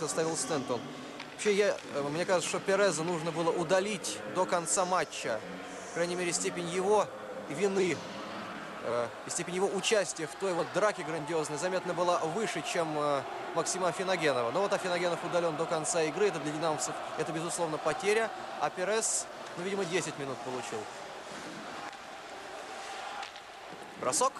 составил Стентон. Вообще, я, э, мне кажется, что Переза нужно было удалить до конца матча. По крайней мере, степень его вины э, и степень его участия в той вот драке грандиозной заметно была выше, чем э, Максима Афиногенова. Но вот Афиногенов удален до конца игры. Это для динамовцев, это, безусловно, потеря. А Перес, ну, видимо, 10 минут получил. Бросок.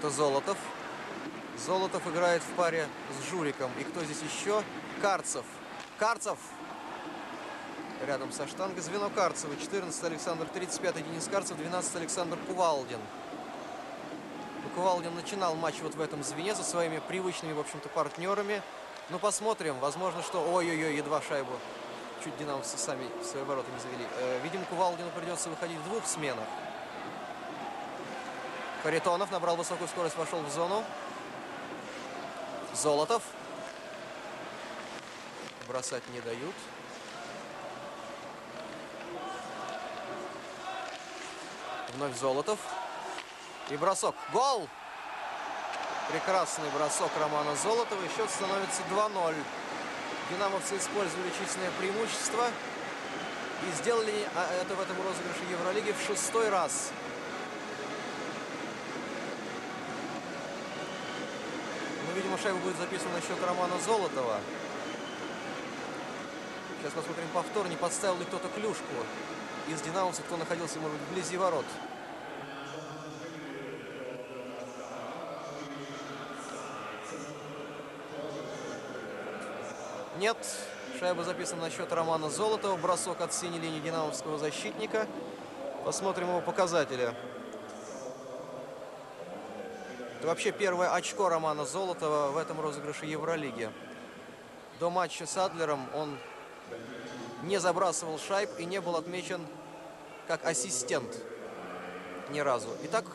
Это Золотов. Золотов играет в паре с Журиком. И кто здесь еще? Карцев. Карцев! Рядом со штангой звено Карцева. 14 Александр, 35 Денис Карцев, 12 Александр Кувалдин. Ну, Кувалдин начинал матч вот в этом звене со своими привычными, в общем-то, партнерами. Ну, посмотрим. Возможно, что... Ой-ой-ой, едва шайбу. Чуть динамовцы сами в свои ворота не завели. Э, видимо, Кувалдину придется выходить в двух сменах. Харитонов набрал высокую скорость, вошел в зону. Золотов. Бросать не дают. Вновь Золотов. И бросок. Гол! Прекрасный бросок Романа Золотова. И счет становится 2-0. Динамовцы использовали численное преимущество. И сделали это в этом розыгрыше Евролиги в шестой раз. Шайба будет записана на счет Романа Золотова. Сейчас посмотрим повтор, не подставил ли кто-то клюшку из динамовцев, кто находился, может быть, вблизи ворот. Нет, шайба записана на счет Романа Золотова. Бросок от синей линии динамовского защитника. Посмотрим его показатели. Это вообще первое очко Романа Золотова в этом розыгрыше Евролиги. До матча с Адлером он не забрасывал шайб и не был отмечен как ассистент ни разу. Итак,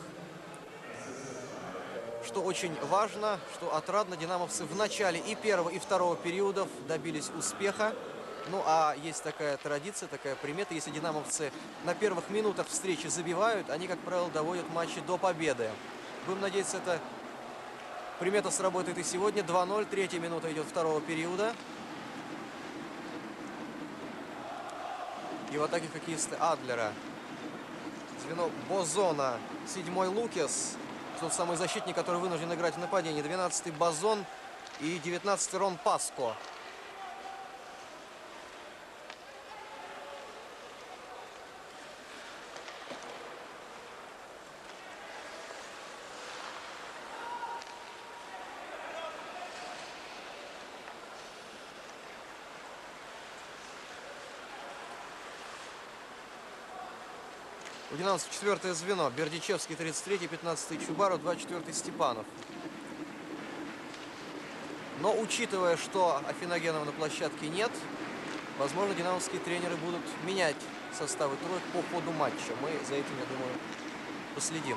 что очень важно, что отрадно динамовцы в начале и первого, и второго периодов добились успеха. Ну, а есть такая традиция, такая примета. Если динамовцы на первых минутах встречи забивают, они, как правило, доводят матчи до победы. Будем надеяться, эта примета сработает и сегодня. 2-0, третья минута идет второго периода. И в атаке хоккеисты Адлера. Звено Бозона. Седьмой Лукес. Тот самый защитник, который вынужден играть в нападении. 12-й Бозон и 19-й Рон Паско. Динамовцев четвертое звено. Бердичевский 33-й, 15-й Чубаров, 24-й Степанов. Но учитывая, что Афиногенова на площадке нет, возможно, динамовские тренеры будут менять составы троек по ходу матча. Мы за этим, я думаю, последим.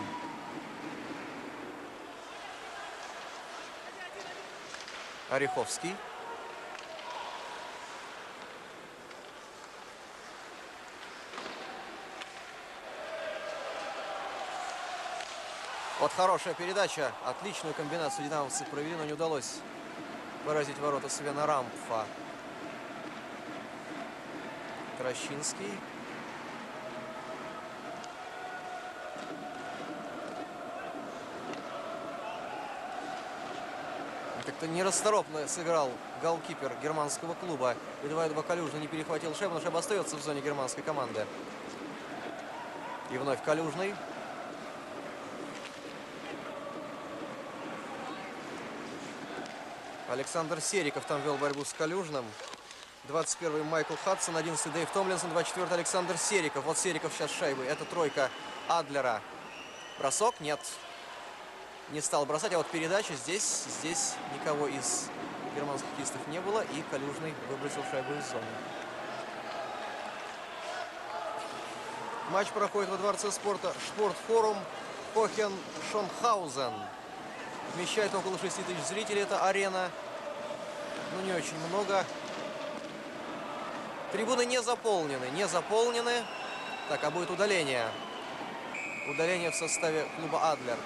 Ореховский. Вот хорошая передача. Отличную комбинацию динамовцы провели, но не удалось поразить ворота Свена Рампфа. Кращинский. Как-то нерасторопно сыграл голкипер германского клуба. Эдуард Бакалюжный не перехватил шайбу, но шайба остается в зоне германской команды. И вновь Калюжный. Александр Сериков там вел борьбу с Калюжным. 21-й Майкл Хадсон, 11-й Дэйв Томлинсон, 24-й Александр Сериков. Вот Сериков сейчас шайбы. Это тройка Адлера. Бросок? Нет. Не стал бросать. А вот передача здесь, здесь никого из германских хоккеистов не было. И Калюжный выбросил шайбу из зоны. Матч проходит во Дворце спорта Шпортфорум Хохен-Шонхаузен. Вмещает около 6 тысяч зрителей. Это арена. Ну, не очень много. Трибуны не заполнены. Не заполнены. Так, а будет удаление. удаление в составе клуба «Адлер».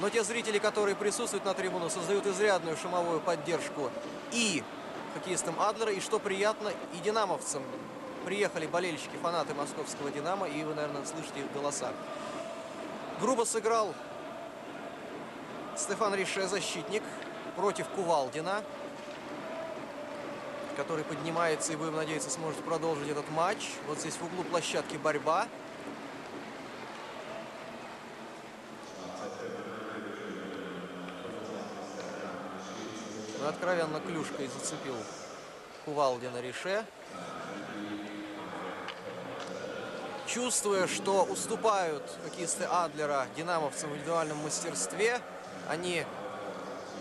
Но те зрители, которые присутствуют на трибуну, создают изрядную шумовую поддержку и хоккеистам Адлера, и что приятно, и динамовцам. Приехали болельщики, фанаты московского «Динамо», и вы, наверное, слышите их голоса. Грубо сыграл Стефан Рише, защитник, против Кувалдина, который поднимается и, будем надеяться, сможет продолжить этот матч. Вот здесь в углу площадки борьба. Ну, откровенно клюшкой зацепил Кувалдина Рише. Чувствуя, что уступают хоккеисты Адлера динамовцам в индивидуальном мастерстве, они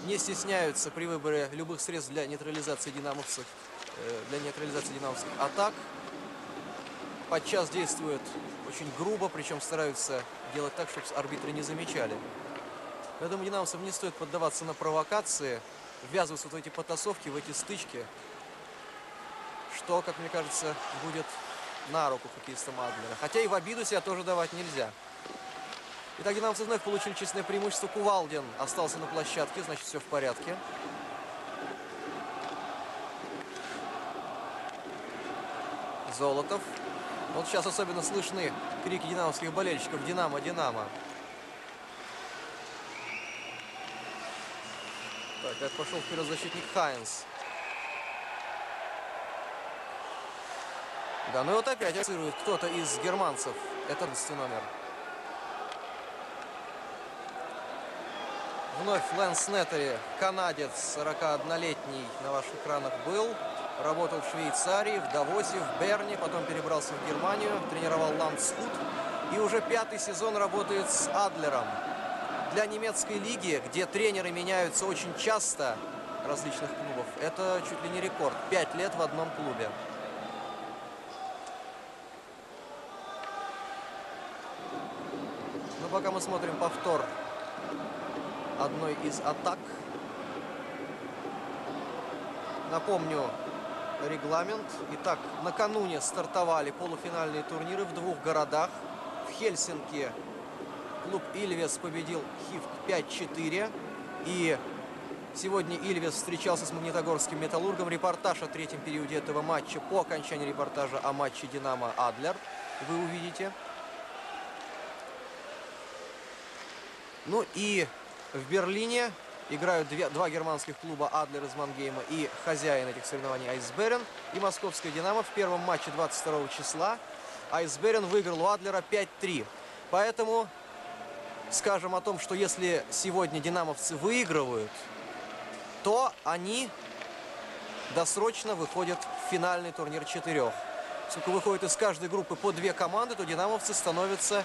не стесняются при выборе любых средств для нейтрализации динамовцев, э, для нейтрализации динамовских атак. Подчас действуют очень грубо, причем стараются делать так, чтобы арбитры не замечали. Я думаю, динамовцам не стоит поддаваться на провокации, ввязываться в эти потасовки, в эти стычки, что, как мне кажется, будет на руку хоккеистам Адлера. Хотя и в обиду себя тоже давать нельзя. Итак, динамовцы вновь получили честное преимущество. Кувалдин остался на площадке, значит, все в порядке. Золотов. Вот сейчас особенно слышны крики динамовских болельщиков «Динамо! Динамо!». Так, это пошел вперед защитник Хайнс. Да, ну и вот опять ассоциирует кто-то из германцев. Это 11 номер. Вновь Лэнс Неттери, канадец, 41-летний, на ваших экранах был. Работал в Швейцарии, в Давосе, в Берне, потом перебрался в Германию, тренировал Ландсхут. И уже пятый сезон работает с Адлером. Для немецкой лиги, где тренеры меняются очень часто различных клубов, это чуть ли не рекорд. Пять лет в одном клубе. Но пока мы смотрим повтор одной из атак. Напомню регламент. Итак, накануне стартовали полуфинальные турниры в двух городах. В Хельсинки клуб Ильвес победил Хивк 5-4. И сегодня Ильвес встречался с Магнитогорским Металлургом. Репортаж о третьем периоде этого матча по окончании репортажа о матче Динамо Адлер вы увидите. Ну и в Берлине играют две, два германских клуба Адлер из Мангейма и хозяин этих соревнований Айсберен и московская Динамо в первом матче 22 числа. Айсберен выиграл у Адлера 5-3. Поэтому скажем о том, что если сегодня динамовцы выигрывают, то они досрочно выходят в финальный турнир четырех. Поскольку выходит из каждой группы по две команды, то динамовцы становятся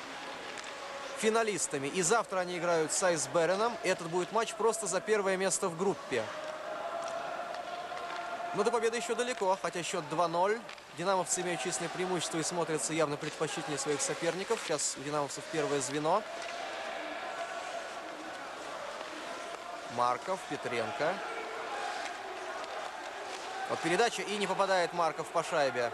финалистами. И завтра они играют с Айсбереном. Этот будет матч просто за первое место в группе. Но до победы еще далеко, хотя счет 2-0. Динамовцы имеют численное преимущество и смотрятся явно предпочтительнее своих соперников. Сейчас у динамовцев первое звено. Марков, Петренко. Вот передача и не попадает Марков по шайбе.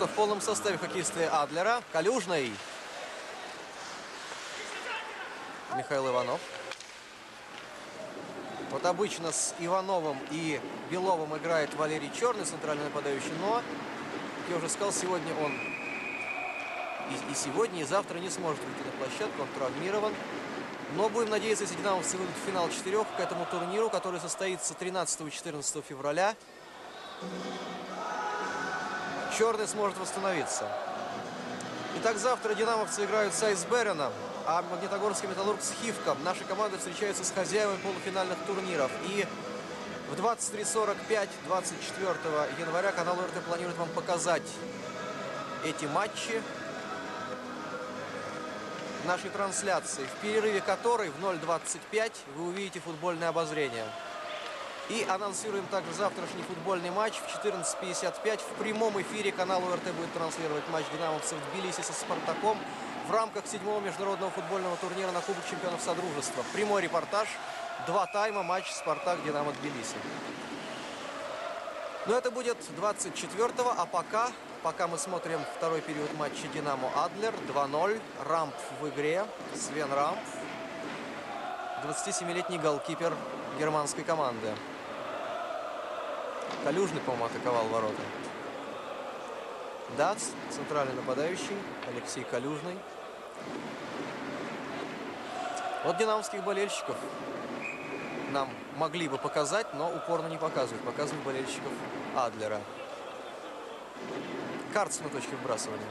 Что, в полном составе хоккеисты Адлера. Калюжный. Михаил Иванов. Вот обычно с Ивановым и Беловым играет Валерий Черный, центральный нападающий. Но, как я уже сказал, сегодня он и, и сегодня, и завтра не сможет выйти на площадку. Он травмирован. Но будем надеяться, если Динамовцы выйдут в финал четырех к этому турниру, который состоится 13-14 февраля. Черный сможет восстановиться. Итак, завтра динамовцы играют с Айсбереном, а Магнитогорский Металлург с Хивком. Наши команды встречаются с хозяевами полуфинальных турниров. И в 23.45 24 января канал РТ планирует вам показать эти матчи нашей трансляции, в перерыве которой в 0.25 вы увидите футбольное обозрение. И анонсируем также завтрашний футбольный матч в 14.55. В прямом эфире канал УРТ будет транслировать матч «Динамовцев» в Тбилиси со «Спартаком» в рамках седьмого международного футбольного турнира на Кубок чемпионов Содружества. Прямой репортаж, два тайма, матч «Спартак-Динамо» Тбилиси. Но это будет 24-го, а пока, пока мы смотрим второй период матча «Динамо Адлер» 2-0. Рамп в игре, Свен Рамп, 27-летний голкипер германской команды. Калюжный, по-моему, атаковал ворота. Дац, центральный нападающий, Алексей Калюжный. Вот динамовских болельщиков нам могли бы показать, но упорно не показывают. Показывают болельщиков Адлера. Карц на точке вбрасывания.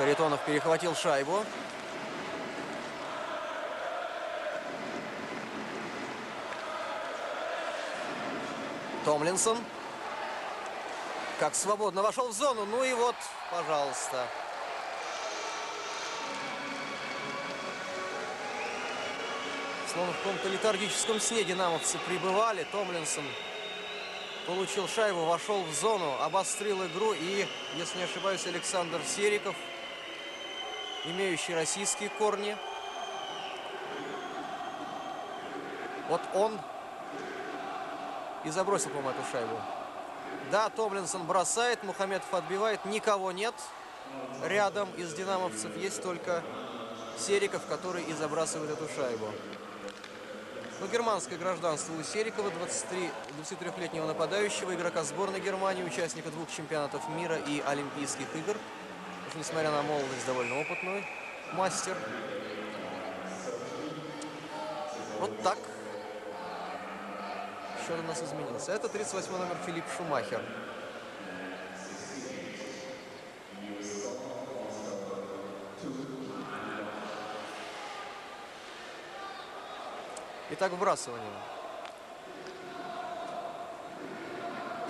Харитонов перехватил шайбу. Томлинсон. Как свободно вошел в зону. Ну и вот, пожалуйста. Словно в каком-то летаргическом сне динамовцы прибывали. Томлинсон получил шайбу, вошел в зону, обострил игру. И, если не ошибаюсь, Александр Сериков, имеющий российские корни. Вот он и забросил, по-моему, эту шайбу. Да, Томлинсон бросает, Мухаметов отбивает. Никого нет рядом из динамовцев. Есть только Сериков, который и забрасывает эту шайбу. Но ну, германское гражданство у Серикова, 23, 23-летнего нападающего, игрока сборной Германии, участника двух чемпионатов мира и Олимпийских игр. Несмотря на молодость, довольно опытный мастер. Вот так счет у нас изменился. Это 38 номер Филипп Шумахер. Итак, вбрасывание.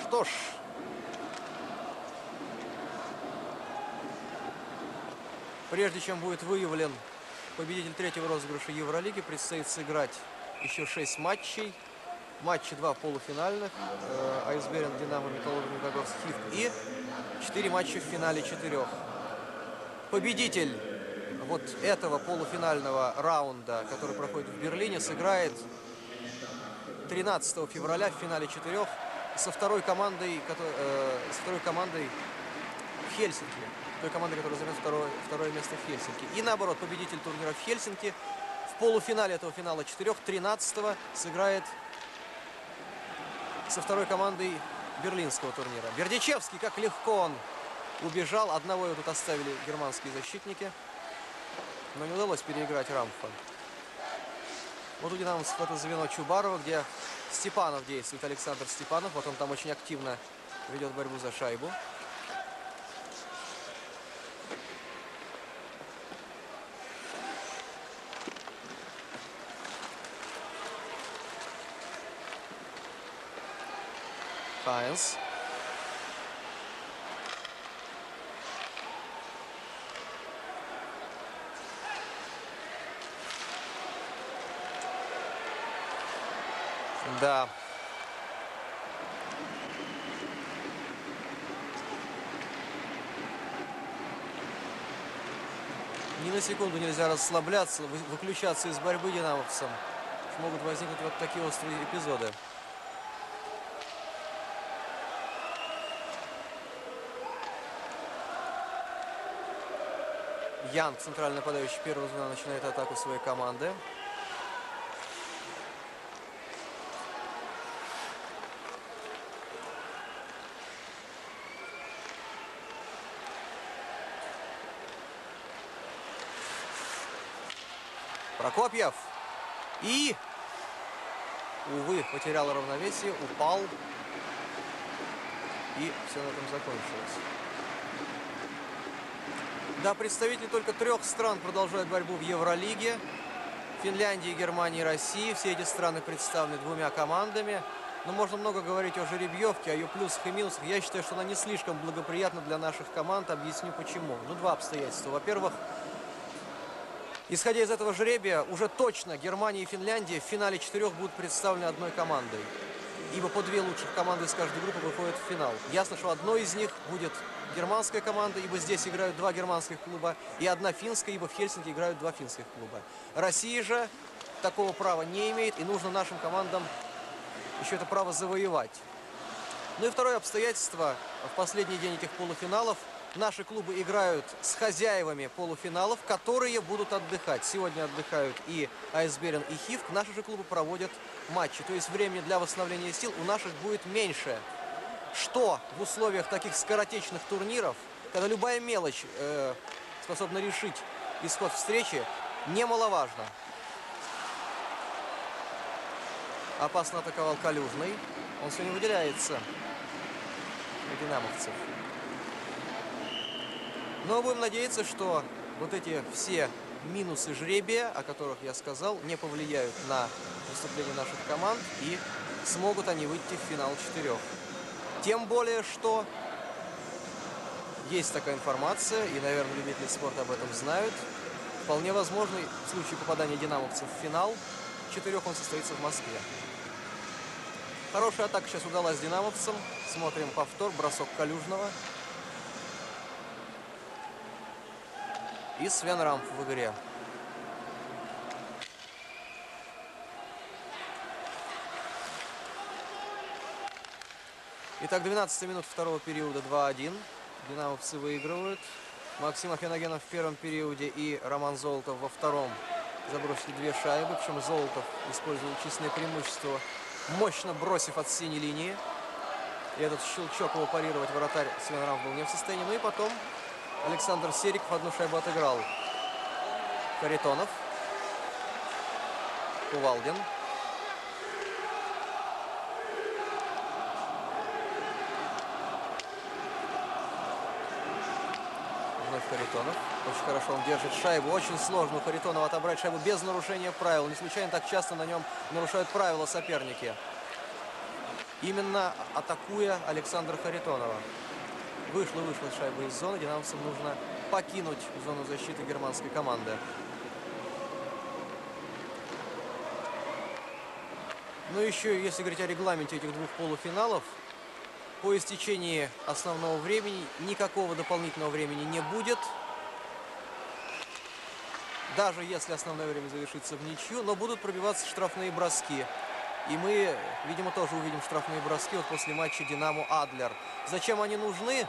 Что ж, прежде чем будет выявлен победитель третьего розыгрыша Евролиги, предстоит сыграть еще шесть матчей матче два полуфинальных. Э, Айсберен, Динамо, Металлург, Магнитогорск, Хив. И четыре матча в финале четырех. Победитель вот этого полуфинального раунда, который проходит в Берлине, сыграет 13 февраля в финале четырех со второй командой, э, со второй командой в Хельсинки. Той командой, которая займет второе, второе место в Хельсинки. И наоборот, победитель турнира в Хельсинки в полуфинале этого финала четырех 13 сыграет со второй командой берлинского турнира. Бердичевский, как легко он убежал. Одного его тут оставили германские защитники. Но не удалось переиграть Рамфа. Вот у динамовцев это звено Чубарова, где Степанов действует, Александр Степанов. Вот он там очень активно ведет борьбу за шайбу. Хайнс. Да. Ни на секунду нельзя расслабляться, выключаться из борьбы динамовцам. Могут возникнуть вот такие острые эпизоды. Ян, центральный нападающий первого звена, начинает атаку своей команды. Прокопьев. И, увы, потерял равновесие, упал. И все на этом закончилось. Да, представители только трех стран продолжают борьбу в Евролиге. Финляндии, Германии, России. Все эти страны представлены двумя командами. Но можно много говорить о жеребьевке, о ее плюсах и минусах. Я считаю, что она не слишком благоприятна для наших команд. Объясню почему. Ну, два обстоятельства. Во-первых, исходя из этого жеребия, уже точно Германия и Финляндия в финале четырех будут представлены одной командой. Ибо по две лучших команды из каждой группы выходят в финал. Ясно, что одной из них будет германская команда, ибо здесь играют два германских клуба, и одна финская, ибо в Хельсинки играют два финских клуба. Россия же такого права не имеет, и нужно нашим командам еще это право завоевать. Ну и второе обстоятельство. В последний день этих полуфиналов наши клубы играют с хозяевами полуфиналов, которые будут отдыхать. Сегодня отдыхают и Айсберен, и Хивк. Наши же клубы проводят матчи. То есть времени для восстановления сил у наших будет меньше. Что в условиях таких скоротечных турниров, когда любая мелочь э, способна решить исход встречи, немаловажно. Опасно атаковал Калюжный. Он сегодня выделяется у динамовцев. Но будем надеяться, что вот эти все минусы жребия, о которых я сказал, не повлияют на выступление наших команд и смогут они выйти в финал четырех. Тем более, что есть такая информация, и, наверное, любители спорта об этом знают. Вполне возможный в случае попадания динамовцев в финал четырех он состоится в Москве. Хорошая атака сейчас удалась динамовцам. Смотрим повтор, бросок Калюжного. И Свен Рамф в игре. Итак, 12 минут второго периода 2-1. Динамовцы выигрывают. Максим Афиногенов в первом периоде и Роман Золотов во втором забросили две шайбы. Причем Золотов использовал численное преимущество мощно бросив от синей линии. И этот щелчок его парировать вратарь Свенрам был не в состоянии. Ну и потом Александр Сериков одну шайбу отыграл. Харитонов. Кувалдин. Вновь Харитонов. Очень хорошо он держит шайбу. Очень сложно у Харитонова отобрать шайбу без нарушения правил. Не случайно так часто на нем нарушают правила соперники. Именно атакуя Александра Харитонова. Вышла-вышла шайба из зоны. Динамовцам нужно покинуть зону защиты германской команды. Ну еще, если говорить о регламенте этих двух полуфиналов, по истечении основного времени никакого дополнительного времени не будет. Даже если основное время завершится в ничью, но будут пробиваться штрафные броски. И мы, видимо, тоже увидим штрафные броски вот после матча «Динамо-Адлер». Зачем они нужны?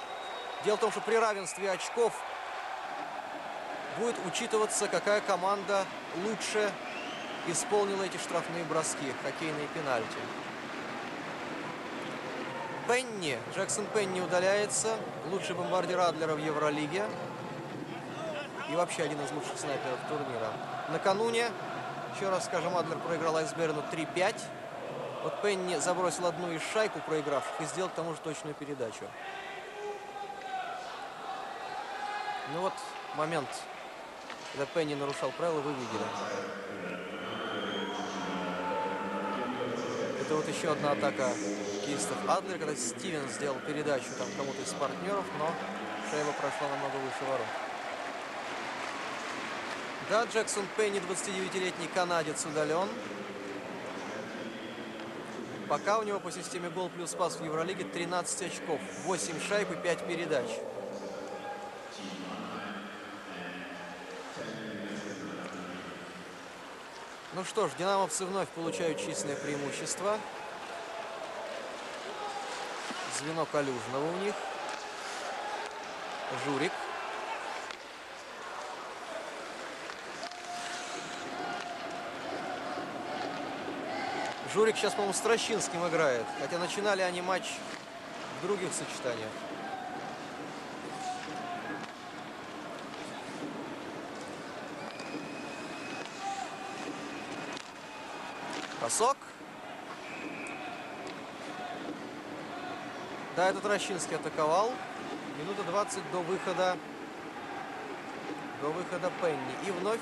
Дело в том, что при равенстве очков будет учитываться, какая команда лучше исполнила эти штрафные броски, хоккейные пенальти. Пенни, Джексон Пенни удаляется. Лучший бомбардир Адлера в Евролиге. И вообще один из лучших снайперов турнира. Накануне, еще раз скажем, Адлер проиграл Айсберну 3-5. Вот Пенни забросил одну из шайку проигравших и сделал к тому же точную передачу. Ну вот момент, когда Пенни нарушал правила, вы видели. Это вот еще одна атака кистов Адлер, когда Стивен сделал передачу там кому-то из партнеров, но шайба прошла намного выше ворот. Да, Джексон Пенни, 29-летний канадец, удален. Пока у него по системе гол плюс пас в Евролиге 13 очков, 8 шайб и 5 передач. Ну что ж, динамовцы вновь получают численное преимущество. Звено Калюжного у них. Журик. Журик сейчас, по-моему, с играет. Хотя начинали они матч в других сочетаниях. Бросок. Да, этот Рощинский атаковал. Минута 20 до выхода до выхода Пенни. И вновь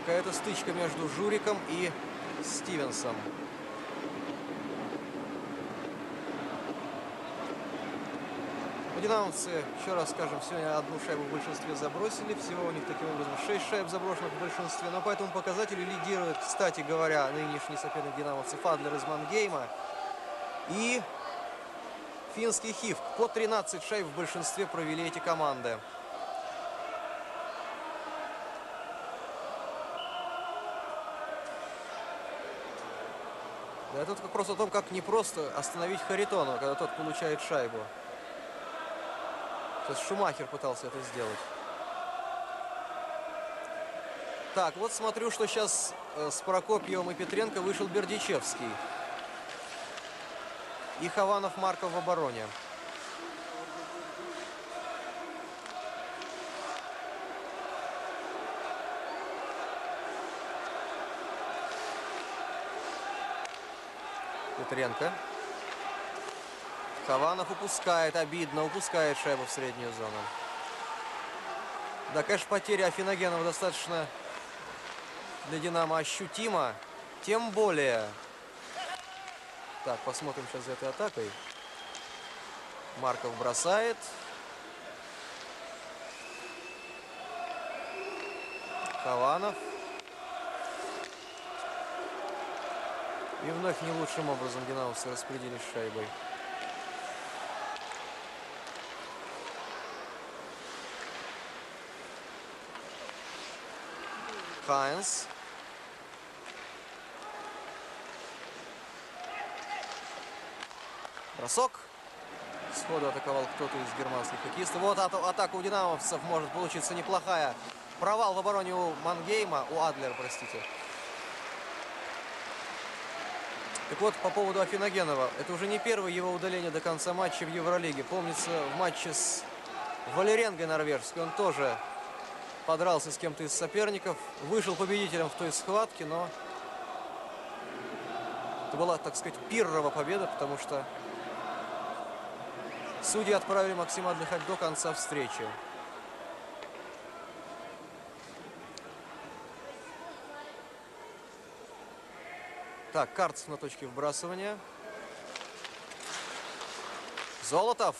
какая-то стычка между Журиком и Стивенсом. У динамовцы, еще раз скажем, сегодня одну шайбу в большинстве забросили. Всего у них таким образом 6 шайб заброшенных в большинстве. Но по этому показателю лидирует, кстати говоря, нынешний соперник динамовцев Адлер из Мангейма. И финский Хив. По 13 шайб в большинстве провели эти команды. Да, тут вопрос о том, как не просто остановить Харитонова, когда тот получает шайбу. Сейчас Шумахер пытался это сделать. Так, вот смотрю, что сейчас э, с Прокопьевым и Петренко вышел Бердичевский. И Хованов Марков в обороне. Петренко. Хованов упускает, обидно, упускает шайбу в среднюю зону. Да, конечно, потеря Афиногенова достаточно для Динамо ощутима. Тем более... Так, посмотрим сейчас за этой атакой. Марков бросает. Хованов. И вновь не лучшим образом динамовцы распределились шайбой. Хайнс. Бросок. Сходу атаковал кто-то из германских хоккеистов. Вот атака у динамовцев может получиться неплохая. Провал в обороне у Мангейма, у Адлера, простите. Так вот, по поводу Афиногенова. Это уже не первое его удаление до конца матча в Евролиге. Помнится, в матче с Валеренгой норвежской он тоже подрался с кем-то из соперников. Вышел победителем в той схватке, но это была, так сказать, пиррова победа, потому что судьи отправили Максима отдыхать до конца встречи. Так, Карцев на точке вбрасывания. Золотов.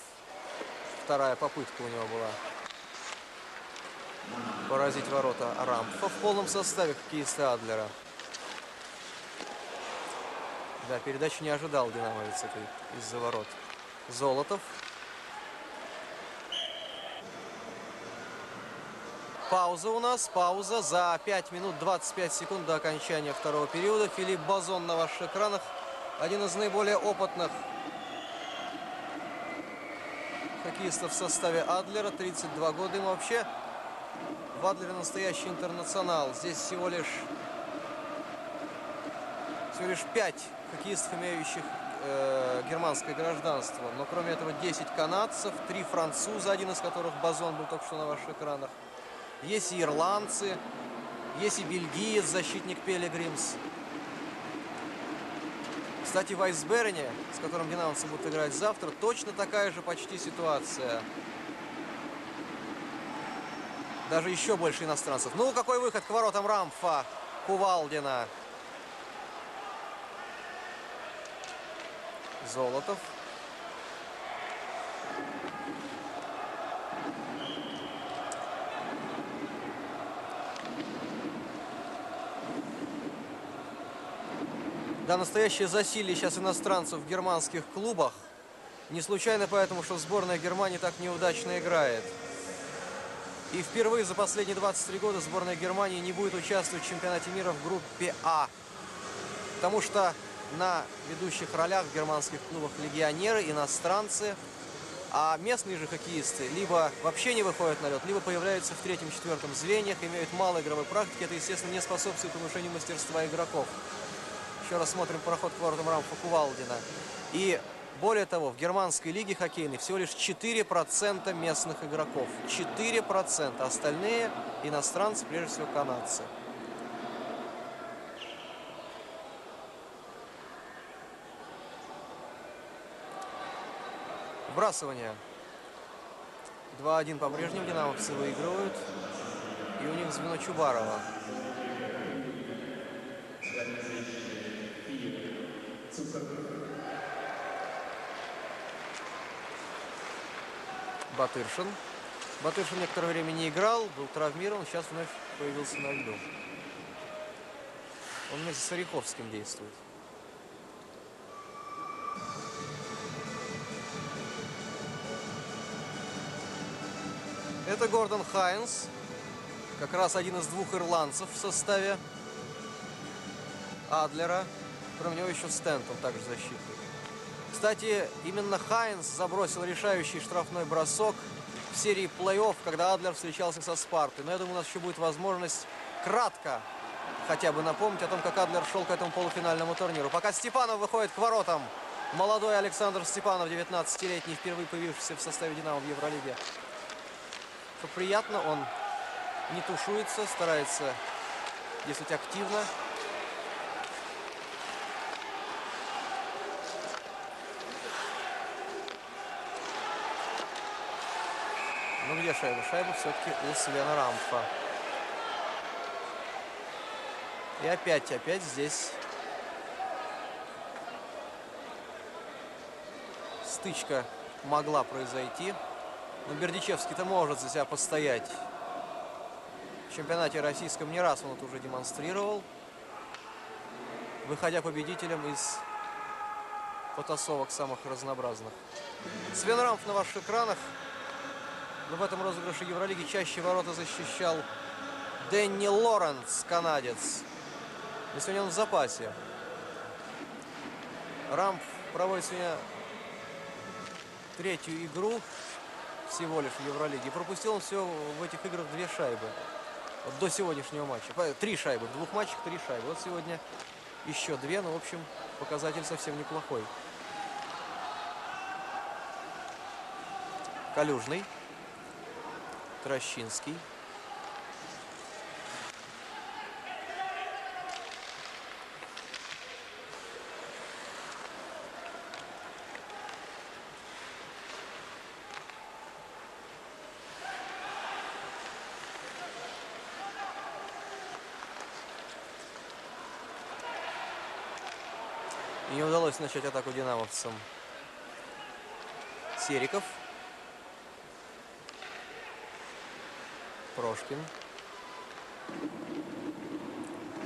Вторая попытка у него была поразить ворота Рамфа в полном составе хоккеисты Адлера. Да, передачу не ожидал динамовец этой из-за ворот. Золотов. Пауза у нас. Пауза за 5 минут 25 секунд до окончания второго периода. Филипп Базон на ваших экранах. Один из наиболее опытных хоккеистов в составе Адлера. 32 года ему вообще. В Адлере настоящий интернационал. Здесь всего лишь всего лишь 5 хоккеистов, имеющих э, германское гражданство. Но кроме этого 10 канадцев, 3 француза, один из которых Базон был только что на ваших экранах. Есть и ирландцы, есть и бельгиец, защитник Пелегримс. Кстати, в Айсберне, с которым динамовцы будут играть завтра, точно такая же почти ситуация. Даже еще больше иностранцев. Ну, какой выход к воротам Рамфа Кувалдина. Золотов. Да, настоящее засилие сейчас иностранцев в германских клубах. Не случайно поэтому, что сборная Германии так неудачно играет. И впервые за последние 23 года сборная Германии не будет участвовать в чемпионате мира в группе А. Потому что на ведущих ролях в германских клубах легионеры, иностранцы, а местные же хоккеисты либо вообще не выходят на лед, либо появляются в третьем-четвертом звеньях, имеют мало игровой практики. Это, естественно, не способствует повышению мастерства игроков. Еще раз смотрим проход к воротам Рамфа Кувалдина. И более того, в германской лиге хоккейной всего лишь 4% местных игроков. 4%. Остальные иностранцы, прежде всего канадцы. Вбрасывание. 2-1 по-прежнему динамовцы выигрывают. И у них звено Чубарова. Батыршин. Батыршин некоторое время не играл, был травмирован, сейчас вновь появился на льду. Он вместе с Ореховским действует. Это Гордон Хайнс, как раз один из двух ирландцев в составе Адлера. Кроме него еще Стентон, также защитник. Кстати, именно Хайнс забросил решающий штрафной бросок в серии плей-офф, когда Адлер встречался со Спартой. Но я думаю, у нас еще будет возможность кратко хотя бы напомнить о том, как Адлер шел к этому полуфинальному турниру. Пока Степанов выходит к воротам. Молодой Александр Степанов, 19-летний, впервые появившийся в составе «Динамо» в Евролиге. Что приятно, он не тушуется, старается действовать активно. Ну где шайба? Шайба все-таки у Свена Рамфа. И опять, опять здесь стычка могла произойти. Но Бердичевский-то может за себя постоять. В чемпионате российском не раз он это уже демонстрировал. Выходя победителем из потасовок самых разнообразных. Свен Рамф на ваших экранах. Но в этом розыгрыше Евролиги чаще ворота защищал Дэнни Лоренс, канадец. И сегодня он в запасе. Рамп проводит сегодня третью игру всего лишь в Евролиге. Пропустил он все в этих играх две шайбы. Вот до сегодняшнего матча. Три шайбы. В двух матчах три шайбы. Вот сегодня еще две. Но, в общем, показатель совсем неплохой. Калюжный. Трощинский. Не удалось начать атаку динамовцам. Сериков. Прошкин.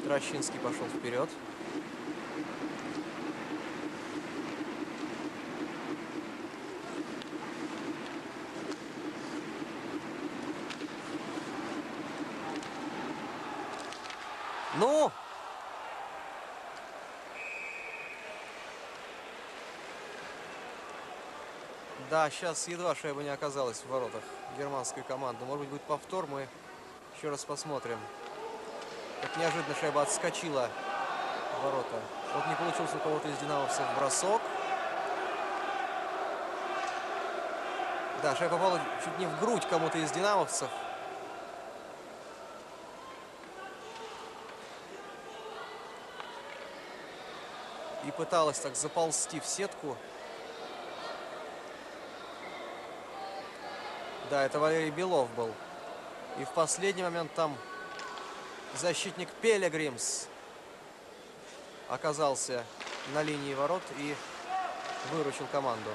Трощинский пошел вперед. Ну! Да, сейчас едва шайба не оказалась в воротах германской команды. Может быть, будет повтор, мы еще раз посмотрим. Как неожиданно шайба отскочила в ворота. Вот не получился у кого-то из динамовцев бросок. Да, шайба попала чуть не в грудь кому-то из динамовцев. И пыталась так заползти в сетку. Да, это Валерий Белов был. И в последний момент там защитник Пелегримс оказался на линии ворот и выручил команду.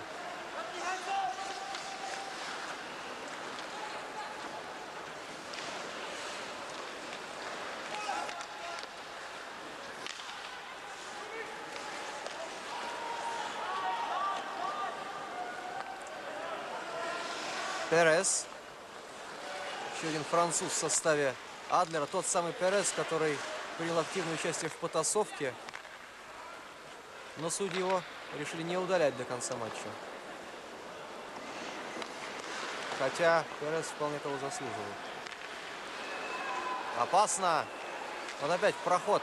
Перес. Еще один француз в составе Адлера. Тот самый Перес, который принял активное участие в потасовке. Но судьи его решили не удалять до конца матча. Хотя Перес вполне того заслуживает. Опасно. Вот опять проход.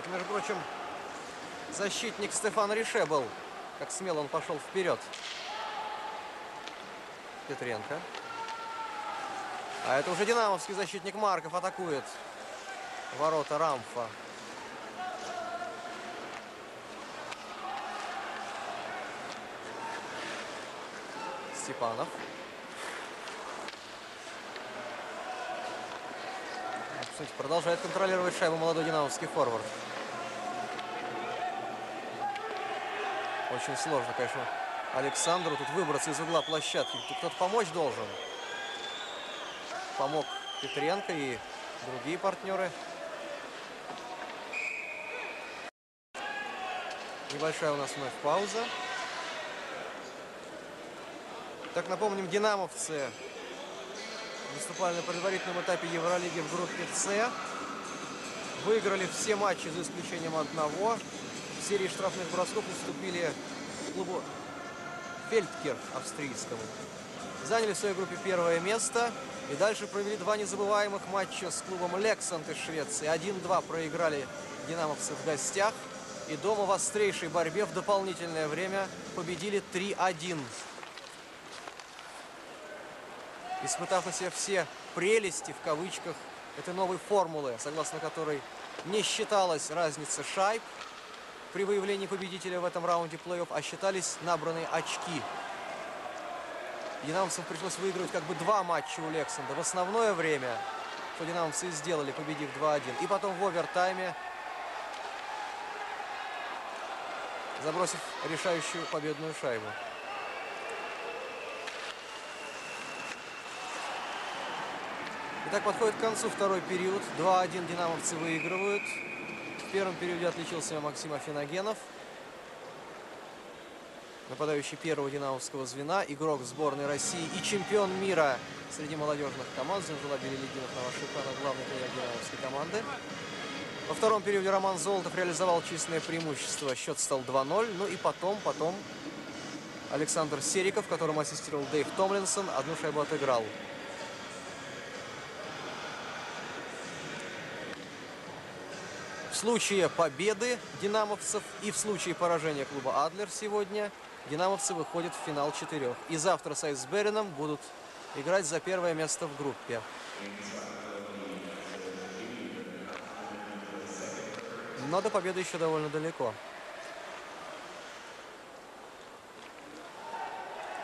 Это, между прочим, защитник Стефан Рише был. Как смело он пошел вперед. Петренко. А это уже динамовский защитник Марков атакует ворота Рамфа. Степанов. Кстати, продолжает контролировать шайбу молодой динамовский форвард. Очень сложно, конечно, Александру тут выбраться из угла площадки. Кто-то помочь должен. Помог Петренко и другие партнеры. Небольшая у нас вновь пауза. Так напомним, динамовцы выступали на предварительном этапе Евролиги в группе С. Выиграли все матчи за исключением одного. В серии штрафных бросков уступили клубу Фельдкер австрийскому. Заняли в своей группе первое место. И дальше провели два незабываемых матча с клубом Лексант из Швеции. 1-2 проиграли динамовцы в гостях. И дома в острейшей борьбе в дополнительное время победили 3-1. Испытав на себе все прелести, в кавычках, этой новой формулы, согласно которой не считалась разница шайб при выявлении победителя в этом раунде плей-офф, а считались набранные очки. Динамовцам пришлось выигрывать как бы два матча у Лександа. В основное время, что динамовцы и сделали, победив 2-1. И потом в овертайме забросив решающую победную шайбу. Итак, подходит к концу второй период. 2-1 динамовцы выигрывают. В первом периоде отличился Максим Афиногенов. Нападающий первого динамовского звена, игрок сборной России и чемпион мира среди молодежных команд. Зинжула Белелединов на ваших экранах главный тренер динамовской команды. Во втором периоде Роман Золотов реализовал численное преимущество. Счет стал 2-0. Ну и потом, потом Александр Сериков, которому ассистировал Дэйв Томлинсон, одну шайбу отыграл. Случае победы динамовцев и в случае поражения клуба «Адлер» сегодня динамовцы выходят в финал четырех. И завтра с Айсберином будут играть за первое место в группе. Но до победы еще довольно далеко.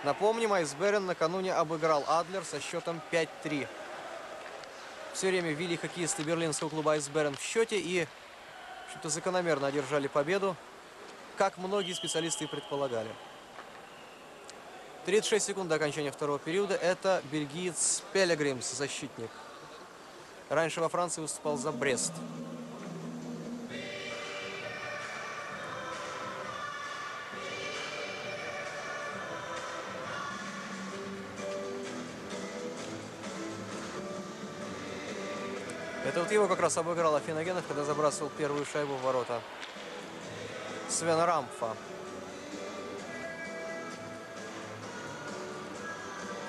Напомним, Айсберен накануне обыграл Адлер со счетом 5-3. Все время вели хоккеисты берлинского клуба Айсберен в счете и что-то закономерно одержали победу, как многие специалисты и предполагали. 36 секунд до окончания второго периода. Это бельгиец Пелегримс, защитник. Раньше во Франции выступал за Брест. Это вот его как раз обыграл Афиногенов, когда забрасывал первую шайбу в ворота. Свен Рамфа.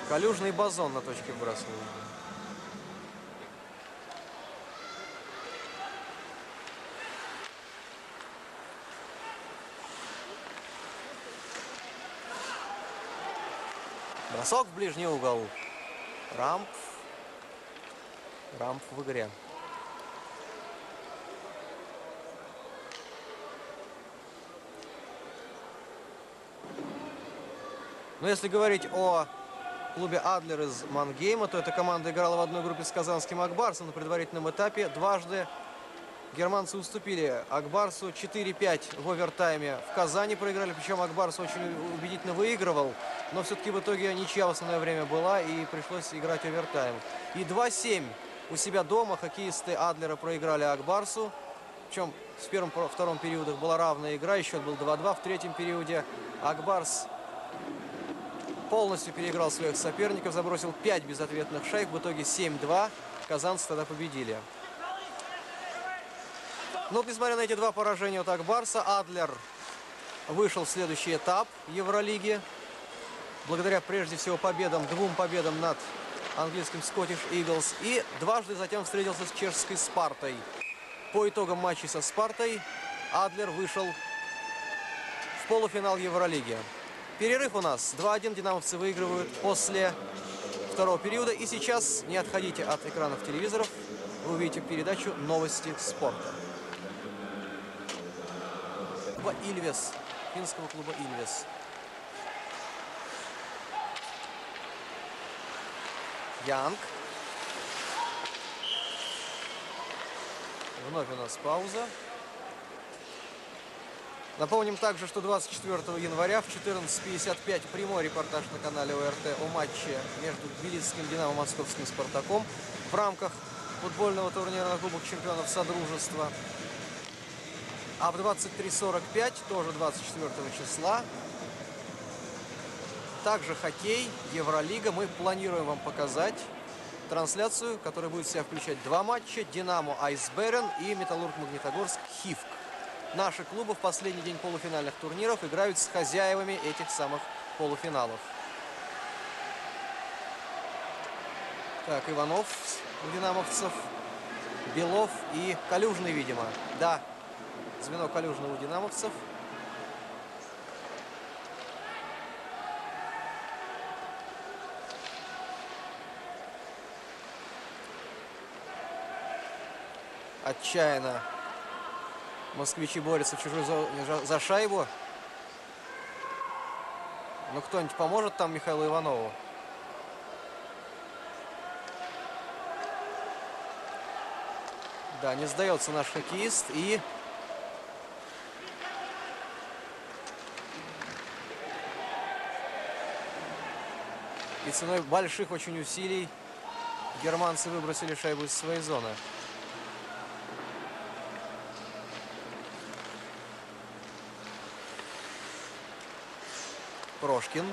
Калюжный базон на точке вбрасывания. Бросок в ближний угол. Рамп. Рамп в игре. Но если говорить о клубе «Адлер» из Мангейма, то эта команда играла в одной группе с казанским «Акбарсом» на предварительном этапе. Дважды германцы уступили «Акбарсу» 4-5 в овертайме. В Казани проиграли, причем «Акбарс» очень убедительно выигрывал. Но все-таки в итоге ничья в основное время была и пришлось играть овертайм. И 2-7 у себя дома хоккеисты Адлера проиграли Акбарсу. Причем в первом-втором периодах была равная игра, счет был 2-2. В третьем периоде Акбарс полностью переиграл своих соперников, забросил 5 безответных шайб, в итоге 7-2. Казанцы тогда победили. Но, несмотря на эти два поражения от Акбарса, Адлер вышел в следующий этап Евролиги. Благодаря, прежде всего, победам, двум победам над английским Scottish Eagles. И дважды затем встретился с чешской Спартой. По итогам матчей со Спартой Адлер вышел в полуфинал Евролиги. Перерыв у нас. 2-1 динамовцы выигрывают после второго периода. И сейчас не отходите от экранов телевизоров. Вы увидите передачу «Новости спорта». Клуба «Ильвес». Финского клуба «Ильвес». Янг. Вновь у нас пауза. Напомним также, что 24 января в 14.55 прямой репортаж на канале ОРТ о матче между Тбилисским «Динамо» Московским «Спартаком» в рамках футбольного турнира на Кубок чемпионов Содружества. А в 23.45, тоже 24 числа, также хоккей, Евролига. Мы планируем вам показать трансляцию, которая будет в себя включать два матча. «Динамо» Айсберен и «Металлург Магнитогорск» Хивк. Наши клубы в последний день полуфинальных турниров играют с хозяевами этих самых полуфиналов. Так, Иванов у динамовцев, Белов и Калюжный, видимо. Да, звено Калюжного у динамовцев. Отчаянно москвичи борются в чужой зоне за шайбу. Ну, кто-нибудь поможет там Михаилу Иванову? Да, не сдается наш хоккеист. И И ценой больших очень усилий германцы выбросили шайбу из своей зоны. Прошкин.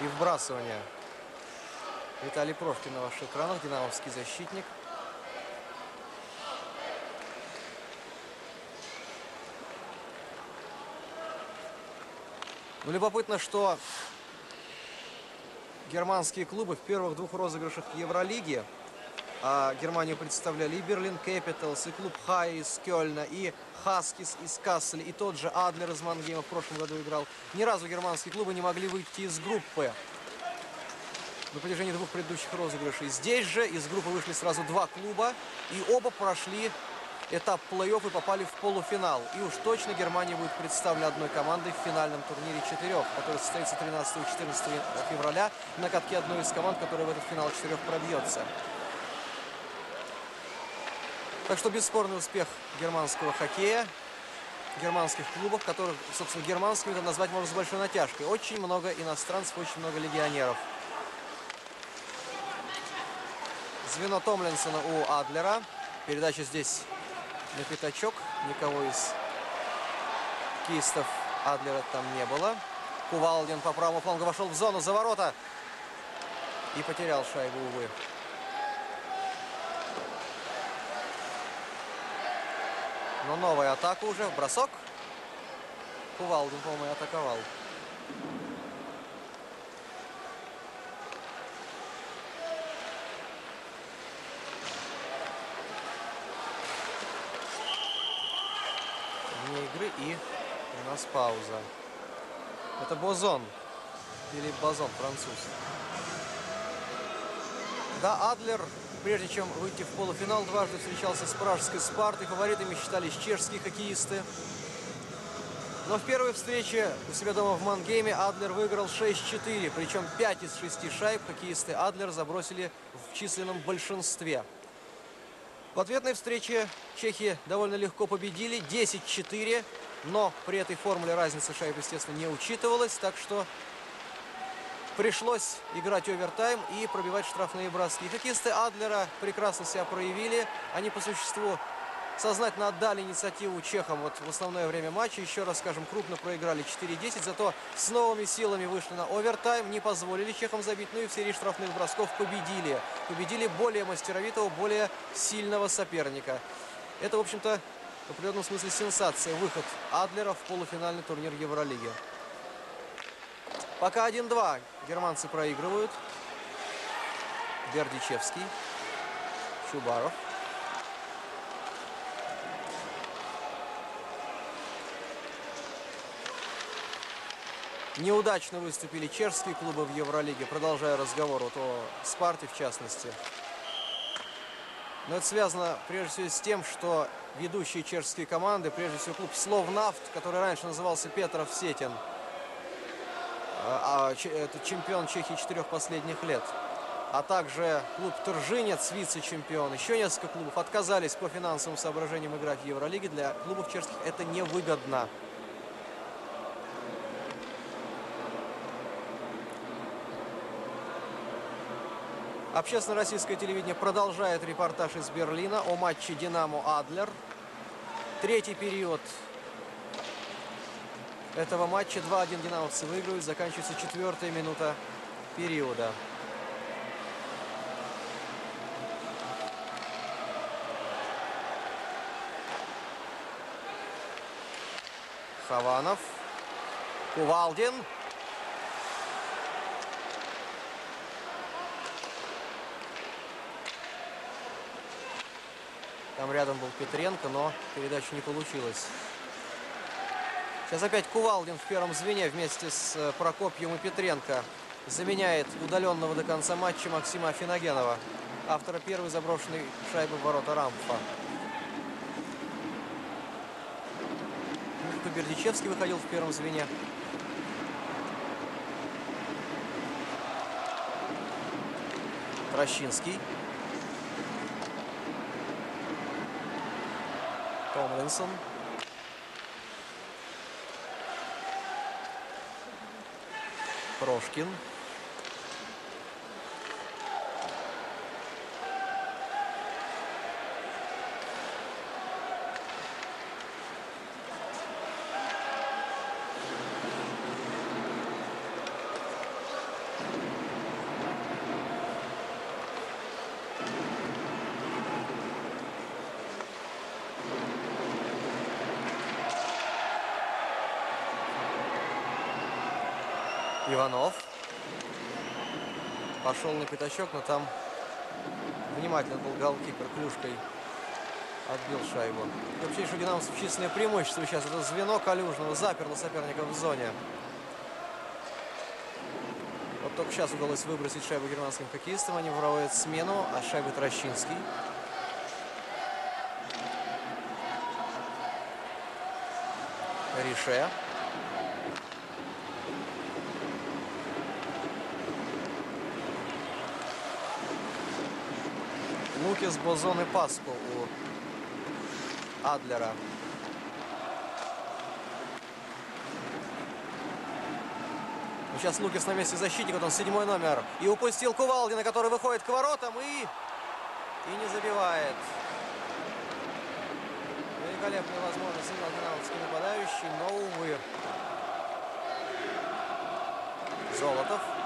И вбрасывание. Виталий Прошкин на ваших экранах, динамовский защитник. Ну, любопытно, что германские клубы в первых двух розыгрышах Евролиги Германию представляли и Берлин Кэпиталс, и клуб Хай из Кёльна, и Хаскис из Касселя, и тот же Адлер из Мангейма в прошлом году играл. Ни разу германские клубы не могли выйти из группы на протяжении двух предыдущих розыгрышей. Здесь же из группы вышли сразу два клуба, и оба прошли этап плей-офф и попали в полуфинал. И уж точно Германия будет представлена одной командой в финальном турнире четырех, который состоится 13 и 14 февраля на катке одной из команд, которая в этот финал четырех пробьется. Так что бесспорный успех германского хоккея, германских клубов, которых, собственно, германскими это назвать можно с большой натяжкой. Очень много иностранцев, очень много легионеров. Звено Томлинсона у Адлера. Передача здесь на пятачок. Никого из кистов Адлера там не было. Кувалдин по правому флангу вошел в зону за ворота. И потерял шайбу, увы. Но новая атака уже. Бросок. Кувалдин, по-моему, атаковал. Вне игры и у нас пауза. Это Бозон. Или Бозон, француз. Да, Адлер Прежде чем выйти в полуфинал, дважды встречался с пражской «Спартой». Фаворитами считались чешские хоккеисты. Но в первой встрече у себя дома в Мангейме Адлер выиграл 6-4. Причем 5 из 6 шайб хоккеисты Адлер забросили в численном большинстве. В ответной встрече чехи довольно легко победили. 10-4. Но при этой формуле разница шайб, естественно, не учитывалась. Так что пришлось играть овертайм и пробивать штрафные броски. Хоккеисты Адлера прекрасно себя проявили. Они по существу сознательно отдали инициативу чехам вот в основное время матча. Еще раз скажем, крупно проиграли 4-10, зато с новыми силами вышли на овертайм, не позволили чехам забить, ну и в серии штрафных бросков победили. Победили более мастеровитого, более сильного соперника. Это, в общем-то, в определенном смысле сенсация. Выход Адлера в полуфинальный турнир Евролиги. Пока 1-2. Германцы проигрывают. Бердичевский. Чубаров. Неудачно выступили чешские клубы в Евролиге. Продолжая разговор вот о Спарте в частности. Но это связано прежде всего с тем, что ведущие чешские команды, прежде всего клуб Словнафт, который раньше назывался Петров Сетин, а это чемпион Чехии четырех последних лет. а также клуб Туржинец, вице-чемпион. Еще несколько клубов отказались по финансовым соображениям играть в Евролиге. Для клубов чешских это невыгодно. Общественное российское телевидение продолжает репортаж из Берлина о матче «Динамо-Адлер». Третий период этого матча 2-1 динамовцы выигрывают. Заканчивается четвертая минута периода. Хованов. Кувалдин. Там рядом был Петренко, но передача не получилась. Сейчас опять Кувалдин в первом звене вместе с э, Прокопьем и Петренко заменяет удаленного до конца матча Максима Афиногенова, автора первой заброшенной шайбы в ворота Рамфа. Бердичевский выходил в первом звене. Трощинский. Томлинсон. Прошкин. Иванов. Пошел на пятачок, но там внимательно был голкипер клюшкой. Отбил шайбу. И вообще, что динамовцев численное преимущество сейчас. Это звено Калюжного заперло соперника в зоне. Вот только сейчас удалось выбросить шайбу германским хоккеистам. Они проводят смену, а шайбы Трощинский. Рише. Лукис, Бозон и Паску у Адлера. Ну, сейчас Лукис на месте защитника, вот он седьмой номер. И упустил Кувалдина, который выходит к воротам и, и не забивает. Великолепная возможность имел динамовский нападающий, но, увы. Золотов.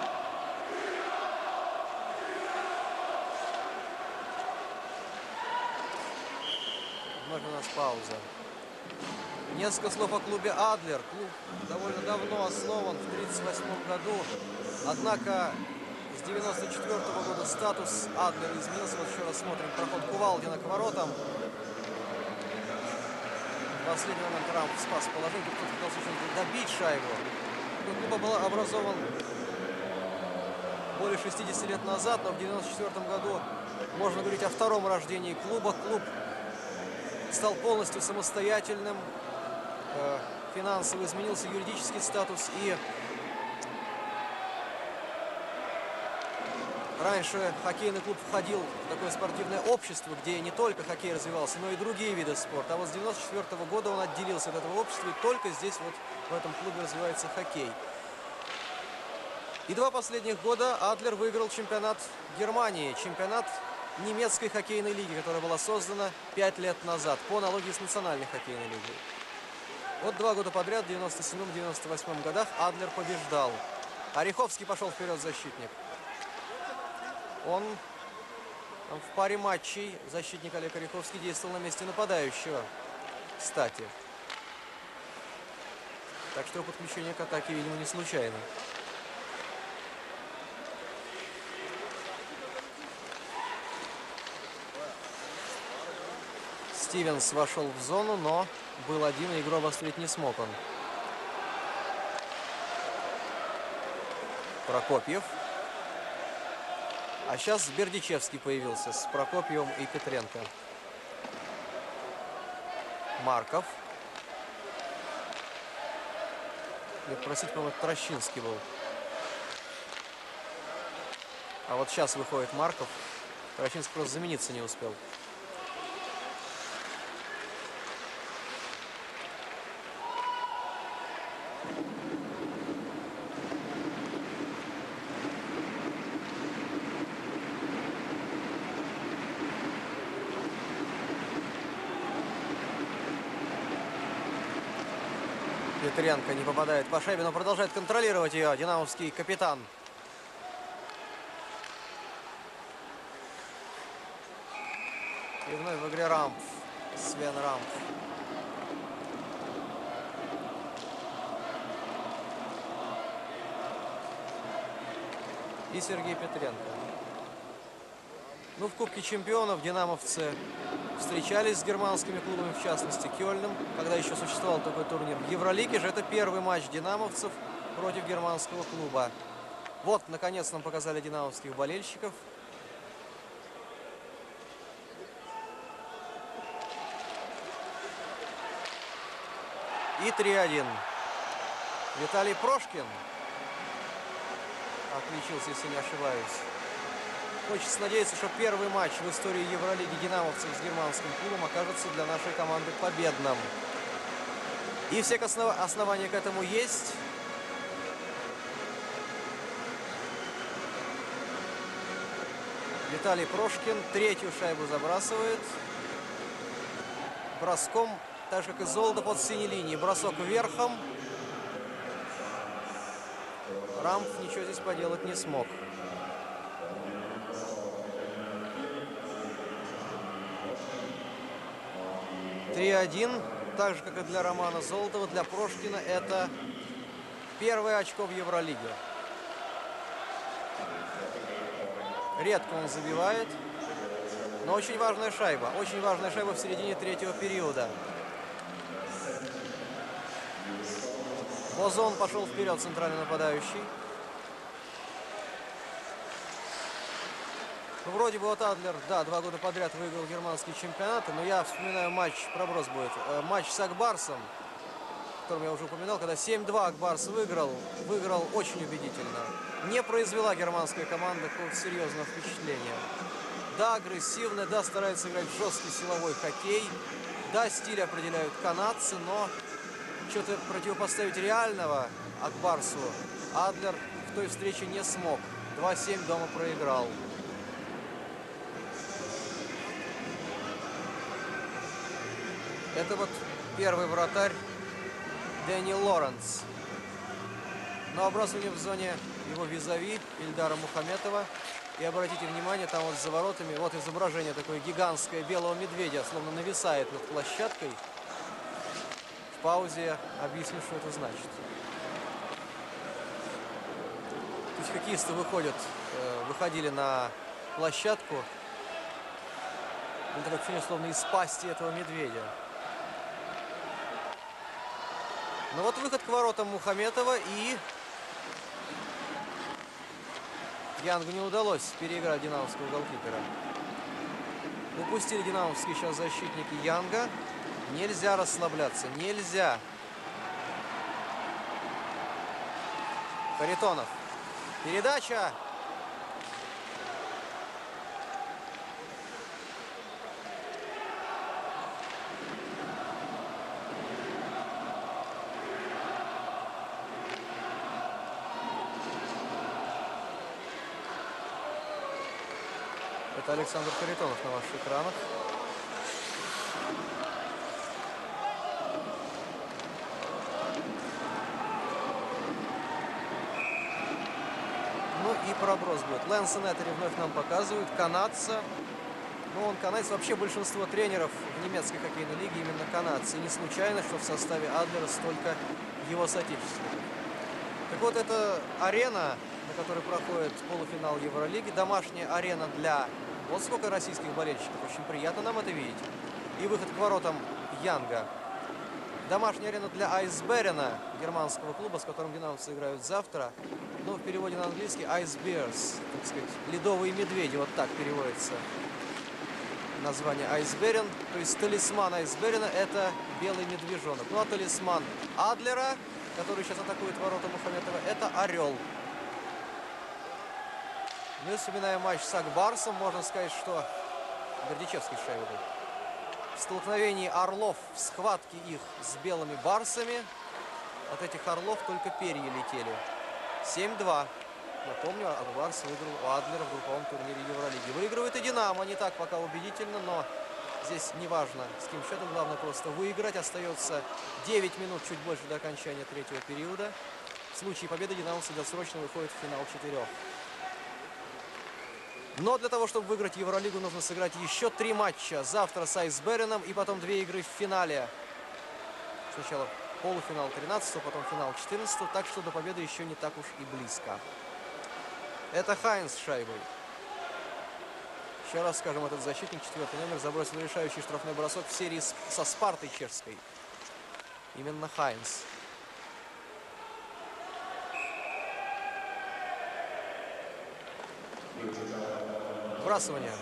У нас пауза. Несколько слов о клубе «Адлер». Клуб довольно давно основан, в 1938 году. Однако с 1994 года статус «Адлер» изменился. Вот еще раз смотрим проход Кувалдина к воротам. Последний момент Рамп спас положение. Кто-то пытался добить шайбу. Клуб был образован более 60 лет назад, но в 1994 году можно говорить о втором рождении клуба. Клуб стал полностью самостоятельным, э, финансово изменился юридический статус и раньше хоккейный клуб входил в такое спортивное общество, где не только хоккей развивался, но и другие виды спорта. А вот с 94 года он отделился от этого общества, и только здесь вот в этом клубе развивается хоккей. И два последних года Адлер выиграл чемпионат Германии, чемпионат немецкой хоккейной лиги, которая была создана пять лет назад по аналогии с национальной хоккейной лигой. Вот два года подряд, в 97-98 годах, Адлер побеждал. Ореховский пошел вперед защитник. Он в паре матчей, защитник Олег Ореховский, действовал на месте нападающего. Кстати. Так что подключение к атаке, видимо, не случайно. Стивенс вошел в зону, но был один, и игру обострить не смог он. Прокопьев. А сейчас Бердичевский появился с Прокопьевым и Петренко. Марков. Я просить, по-моему, Трощинский был. А вот сейчас выходит Марков. Карачинский просто замениться не успел. Петренко не попадает по шайбе, но продолжает контролировать ее динамовский капитан. И вновь в игре Рамп. Свен Рамп. И Сергей Петренко. Ну, в Кубке чемпионов динамовцы встречались с германскими клубами, в частности Кёльном, когда еще существовал такой турнир. В Евролиге же это первый матч динамовцев против германского клуба. Вот, наконец, нам показали динамовских болельщиков. И 3-1. Виталий Прошкин отличился, если не ошибаюсь. Хочется надеяться, что первый матч в истории Евролиги динамовцев с германским клубом окажется для нашей команды победным. И все основ... основания к этому есть. Виталий Прошкин третью шайбу забрасывает. Броском, так же как и Золото под синей линией. Бросок вверхом. Рамп ничего здесь поделать не смог. 3-1. Так же, как и для Романа Золотова, для Прошкина это первое очко в Евролиге. Редко он забивает. Но очень важная шайба. Очень важная шайба в середине третьего периода. Бозон пошел вперед, центральный нападающий. Ну, вроде бы вот Адлер, да, два года подряд выиграл германские чемпионаты, но я вспоминаю матч, проброс будет, э, матч с Акбарсом, которым я уже упоминал, когда 7-2 Акбарс выиграл, выиграл очень убедительно. Не произвела германская команда какого-то серьезного впечатления. Да, агрессивная, да, старается играть жесткий силовой хоккей, да, стиль определяют канадцы, но что-то противопоставить реального Акбарсу Адлер в той встрече не смог. 2-7 дома проиграл. Это вот первый вратарь Дэнни Лоренс. Но образование в зоне его визави Ильдара Мухаметова. И обратите внимание, там вот за воротами, вот изображение такое гигантское белого медведя, словно нависает над площадкой. В паузе объясню, что это значит. То есть хоккеисты выходят, э, выходили на площадку. Это как словно из пасти этого медведя. Ну вот выход к воротам Мухаметова и Янгу не удалось переиграть динамовского голкипера. Упустили динамовские сейчас защитники Янга. Нельзя расслабляться, нельзя. Харитонов. Передача. Это Александр Харитонов на ваших экранах. Ну и проброс будет. Лэнса Неттери вновь нам показывают. Канадца. Ну, он канадец. Вообще большинство тренеров в немецкой хоккейной лиге именно канадцы. И не случайно, что в составе Адлера столько его соотечественников. Так вот, это арена, на которой проходит полуфинал Евролиги. Домашняя арена для вот сколько российских болельщиков. Очень приятно нам это видеть. И выход к воротам Янга. Домашняя арена для Айсберена, германского клуба, с которым динамовцы играют завтра. Ну, в переводе на английский Bears, так сказать, ледовые медведи, вот так переводится название Айсберен. То есть талисман Айсберена это белый медвежонок. Ну, а талисман Адлера, который сейчас атакует ворота Мухаметова, это орел. Мы вспоминаем матч с Акбарсом. Можно сказать, что Гордичевский шайба был. В столкновении орлов, в схватке их с белыми барсами, от этих орлов только перья летели. 7-2. Напомню, Акбарс выиграл у Адлера в групповом турнире Евролиги. Выигрывает и Динамо. Не так пока убедительно, но здесь неважно с кем счетом. Главное просто выиграть. Остается 9 минут, чуть больше до окончания третьего периода. В случае победы Динамовцы досрочно выходит в финал четырех. Но для того, чтобы выиграть Евролигу, нужно сыграть еще три матча. Завтра с Айсбереном и потом две игры в финале. Сначала полуфинал 13 потом финал 14 так что до победы еще не так уж и близко. Это Хайнс с шайбой. Еще раз скажем, этот защитник, четвертый номер, забросил решающий штрафной бросок в серии со Спартой чешской. Именно Хайнс. Вбрасывание.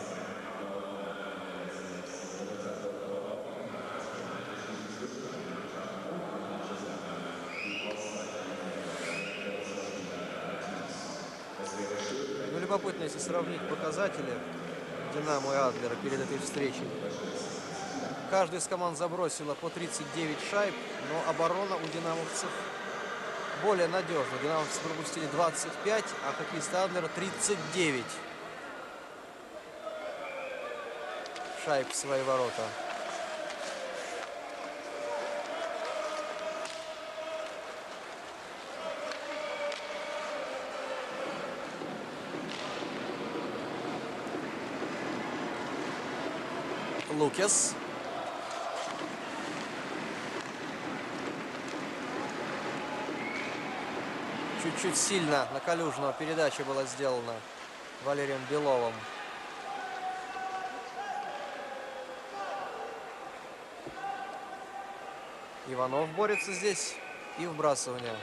Ну, любопытно, если сравнить показатели Динамо и Адлера перед этой встречей. Каждая из команд забросила по 39 шайб, но оборона у динамовцев более надежна. Динамовцы пропустили 25, а хоккеисты Адлера 39 шайб в свои ворота. Лукас. Чуть-чуть сильно на Калюжного передача была сделана Валерием Беловым. Иванов борется здесь и вбрасывание.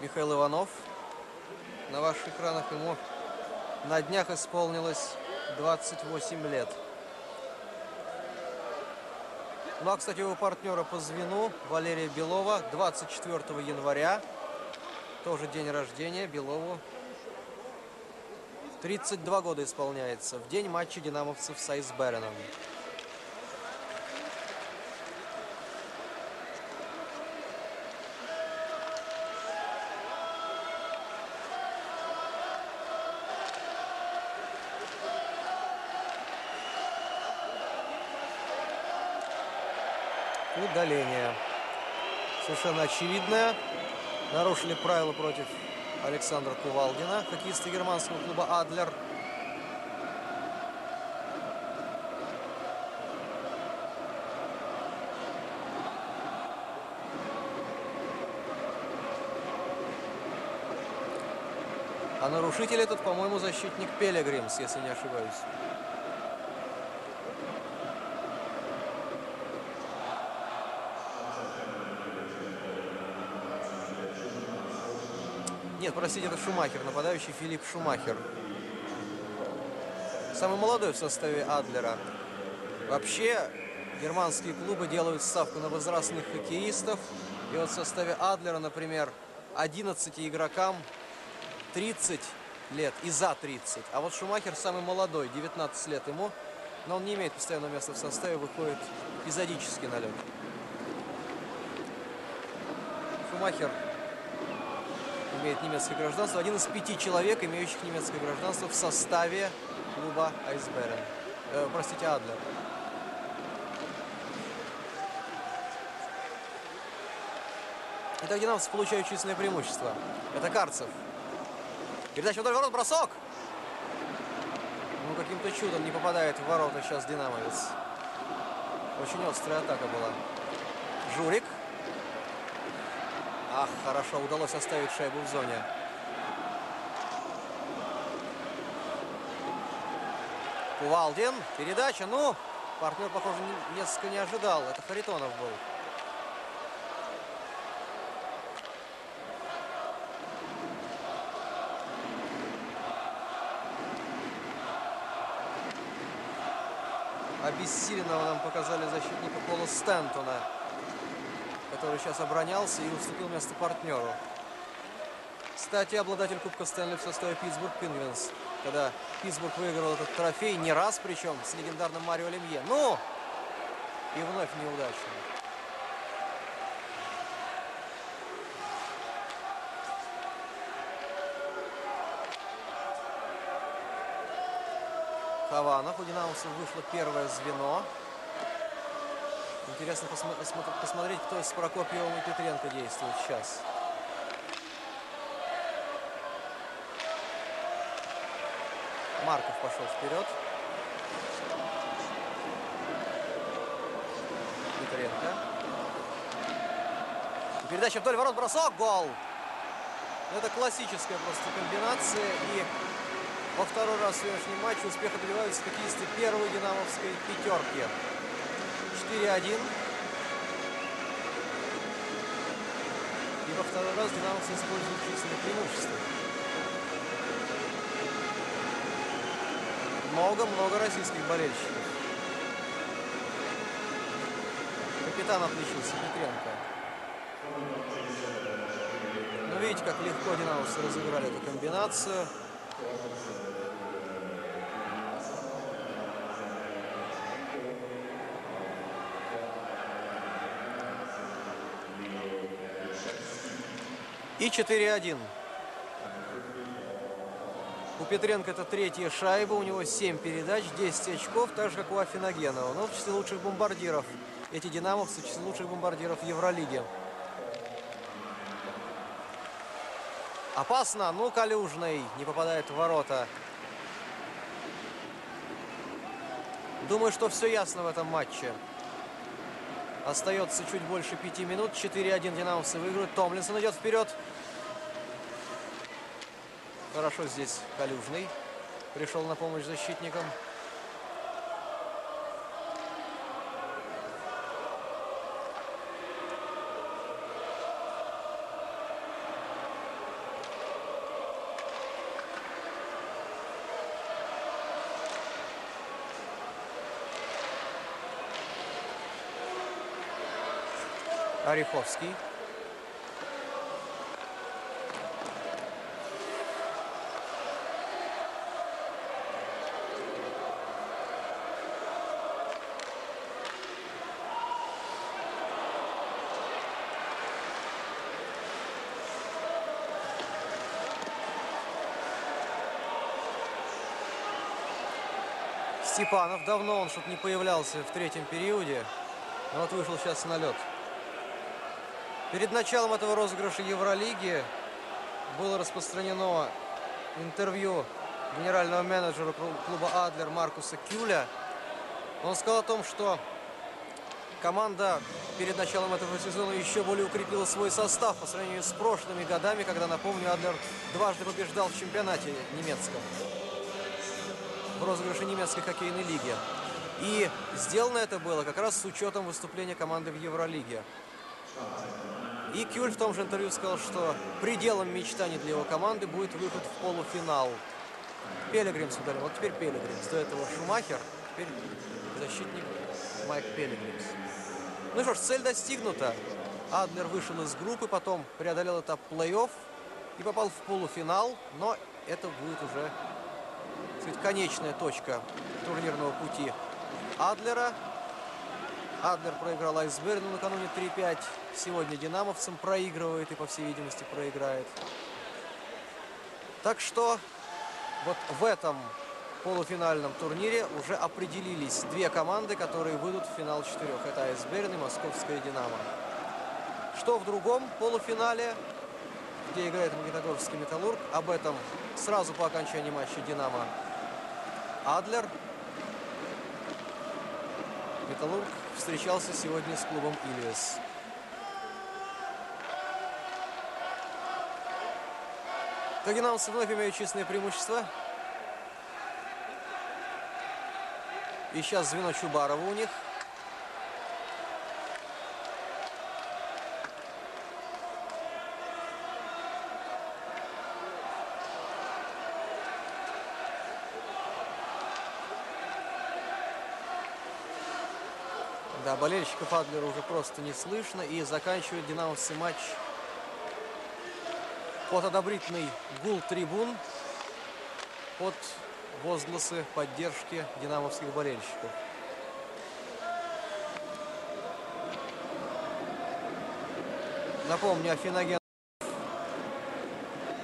Михаил Иванов. На ваших экранах ему на днях исполнилось 28 лет. Ну а, кстати, его партнера по звену Валерия Белова 24 января. Тоже день рождения Белову. 32 года исполняется. В день матча динамовцев с Айсбереном. Удаление. Совершенно очевидное. Нарушили правила против Александра Кувалдина, хоккеиста германского клуба «Адлер». А нарушитель этот, по-моему, защитник Пелегримс, если не ошибаюсь. Нет, простите, это Шумахер, нападающий Филипп Шумахер. Самый молодой в составе Адлера. Вообще, германские клубы делают ставку на возрастных хоккеистов. И вот в составе Адлера, например, 11 игрокам 30 лет и за 30. А вот Шумахер самый молодой, 19 лет ему. Но он не имеет постоянного места в составе, выходит эпизодически на лед. Шумахер имеет немецкое гражданство. Один из пяти человек, имеющих немецкое гражданство в составе клуба Айсберен. Э, простите, Адлер. Итак, динамовцы получают численное преимущество. Это Карцев. Передача удар ворот, бросок! Ну, каким-то чудом не попадает в ворота сейчас динамовец. Очень острая атака была. Журик. Ах, хорошо, удалось оставить шайбу в зоне. Кувалдин, передача, ну, партнер, похоже, несколько не ожидал. Это Харитонов был. Обессиленного нам показали защитника Пола Стентона. Который сейчас оборонялся и уступил место партнеру. Кстати, обладатель Кубка Стэнли в составе Питтсбург Пингвинс. Когда Питтсбург выиграл этот трофей, не раз причем, с легендарным Марио Лемье. Ну! И вновь неудачно. Хованов. У динамовцев вышло первое звено. Интересно посмотреть, кто с Прокопьевым и Петренко действует сейчас. Марков пошел вперед. Петренко. Передача вдоль ворот, бросок, гол! Это классическая просто комбинация. И во второй раз в сегодняшнем матче успеха добиваются хоккеисты первой динамовской пятерки. 4-1. И во второй раз динамовцы используют численное преимущество. Много-много российских болельщиков. Капитан отличился, Петренко. Но видите, как легко динамовцы разыграли эту комбинацию. И 4-1. У Петренко это третья шайба, у него 7 передач, 10 очков, так же, как у Афиногенова. Но в числе лучших бомбардиров. Эти динамовцы в числе лучших бомбардиров Евролиги. Опасно. Ну, Калюжный не попадает в ворота. Думаю, что все ясно в этом матче. Остается чуть больше пяти минут. 4-1 динамовцы выиграют. Томлинсон идет вперед. Хорошо здесь Калюжный. Пришел на помощь защитникам. Ореховский. Степанов. Давно он что-то не появлялся в третьем периоде. Вот вышел сейчас на лед. Перед началом этого розыгрыша Евролиги было распространено интервью генерального менеджера клуба «Адлер» Маркуса Кюля. Он сказал о том, что команда перед началом этого сезона еще более укрепила свой состав по сравнению с прошлыми годами, когда, напомню, Адлер дважды побеждал в чемпионате немецком розыгрыше немецкой хоккейной лиги. И сделано это было как раз с учетом выступления команды в Евролиге. И Кюль в том же интервью сказал, что пределом мечтаний для его команды будет выход в полуфинал. Пелегримс ударил. Вот теперь Пелегримс. До этого Шумахер. Теперь защитник Майк Пелегримс. Ну что ж, цель достигнута. Адлер вышел из группы, потом преодолел этап плей-офф и попал в полуфинал. Но это будет уже сказать, конечная точка турнирного пути Адлера. Адлер проиграл Айсберну накануне 3-5. Сегодня динамовцам проигрывает и, по всей видимости, проиграет. Так что вот в этом полуфинальном турнире уже определились две команды, которые выйдут в финал четырех. Это Айсберн и Московская Динамо. Что в другом полуфинале, где играет Магнитогорский Металлург, об этом сразу по окончании матча Динамо Адлер. Металлург встречался сегодня с клубом Ильяс. Тагинамцы вновь имеют численное преимущество. И сейчас звено Чубарова у них. Болельщиков Адлера уже просто не слышно. И заканчивают динамовцы матч под одобрительный гул трибун, под возгласы поддержки динамовских болельщиков. Напомню, Афиноген,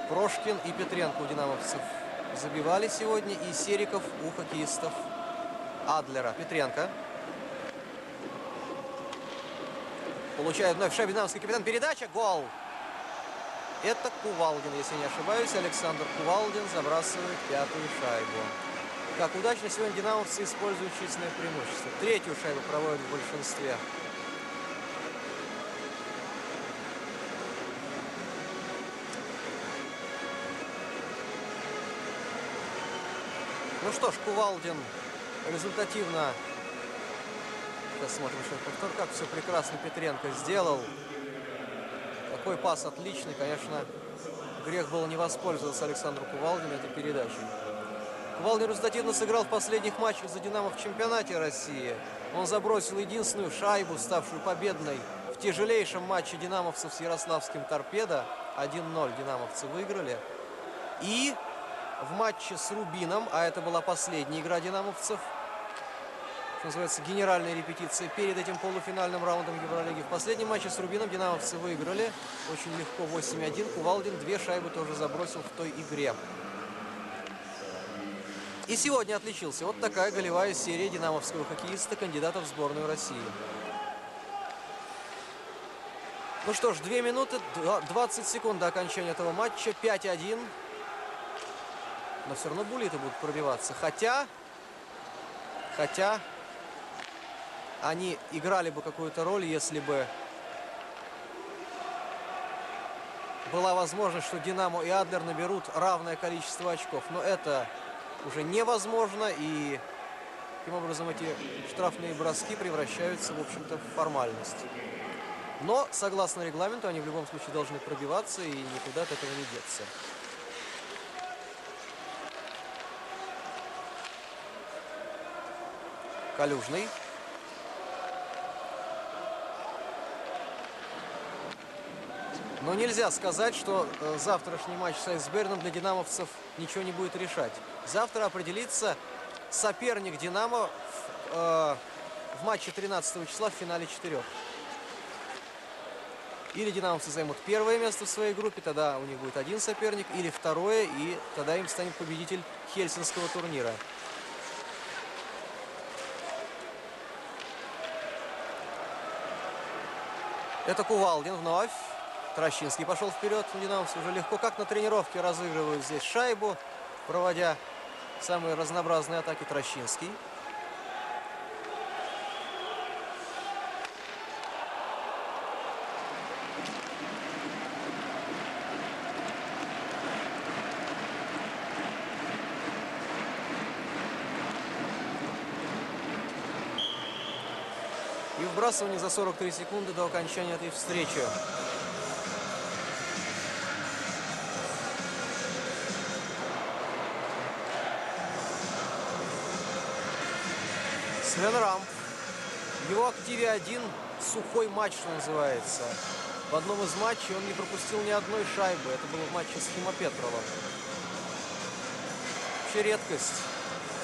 Прошкин и Петренко у динамовцев забивали сегодня. И Сериков у хоккеистов Адлера. Петренко. Получает вновь шайбу динамовский капитан. Передача. Гол. Это Кувалдин, если не ошибаюсь. Александр Кувалдин забрасывает пятую шайбу. Как удачно сегодня динамовцы используют численное преимущество. Третью шайбу проводят в большинстве. Ну что ж, Кувалдин результативно... Сейчас смотрим еще повтор, как все прекрасно Петренко сделал. Какой пас отличный, конечно. Грех было не воспользоваться Александру Кувалдину этой передачей. Кувалдин результативно сыграл в последних матчах за «Динамо» в чемпионате России. Он забросил единственную шайбу, ставшую победной в тяжелейшем матче динамовцев с Ярославским «Торпедо». 1-0 динамовцы выиграли. И в матче с Рубином, а это была последняя игра динамовцев, называется, генеральная репетиция перед этим полуфинальным раундом Евролиги. В последнем матче с Рубином динамовцы выиграли очень легко 8-1. Кувалдин две шайбы тоже забросил в той игре. И сегодня отличился. Вот такая голевая серия динамовского хоккеиста, кандидата в сборную России. Ну что ж, 2 минуты 20 секунд до окончания этого матча. 5-1. Но все равно булиты будут пробиваться. Хотя, хотя они играли бы какую-то роль, если бы была возможность, что Динамо и Адлер наберут равное количество очков. Но это уже невозможно, и таким образом эти штрафные броски превращаются, в общем-то, в формальность. Но, согласно регламенту, они в любом случае должны пробиваться, и никуда от этого не деться. Калюжный. Но нельзя сказать, что э, завтрашний матч с Айсберном для динамовцев ничего не будет решать. Завтра определится соперник Динамо в, э, в матче 13 числа в финале четырех. Или динамовцы займут первое место в своей группе, тогда у них будет один соперник, или второе, и тогда им станет победитель Хельсинского турнира. Это Кувалдин вновь. Трощинский пошел вперед. Динамовцы уже легко, как на тренировке, разыгрывают здесь шайбу, проводя самые разнообразные атаки Трощинский. И вбрасывание за 43 секунды до окончания этой встречи. Свен Рамп. В его активе один сухой матч, что называется. В одном из матчей он не пропустил ни одной шайбы. Это было в матче с Химопетровым. Вообще редкость.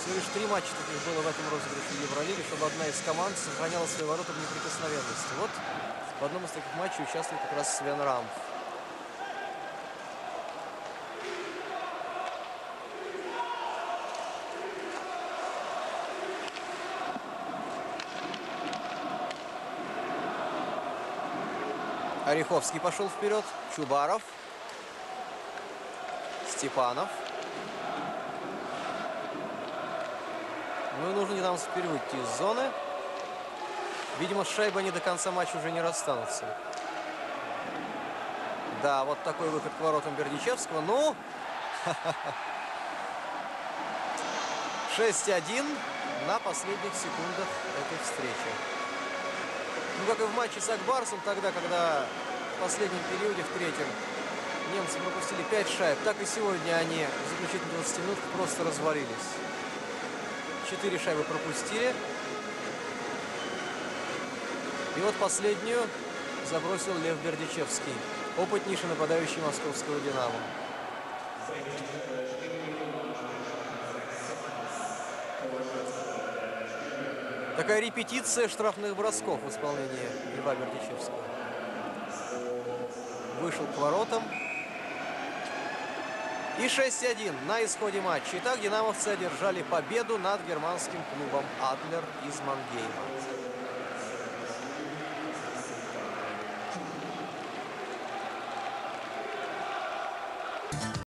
Всего лишь три матча таких было в этом розыгрыше Евролиги, чтобы одна из команд сохраняла свои ворота в неприкосновенности. Вот в одном из таких матчей участвует как раз Свен Рамп. Ореховский пошел вперед. Чубаров. Степанов. Ну и нужно нам теперь выйти из зоны. Видимо, с шайбой они до конца матча уже не расстанутся. Да, вот такой выход к воротам Бердичевского. Ну, 6-1 на последних секундах этой встречи. Ну, как и в матче с Акбарсом, тогда, когда в последнем периоде, в третьем, немцы пропустили 5 шайб, так и сегодня они в заключительных 20 минут просто развалились. 4 шайбы пропустили. И вот последнюю забросил Лев Бердичевский, опытнейший нападающий московского «Динамо». Такая репетиция штрафных бросков в исполнении Льва Бердичевского. Вышел к воротам. И 6-1 на исходе матча. Итак, динамовцы одержали победу над германским клубом «Адлер» из Мангейма.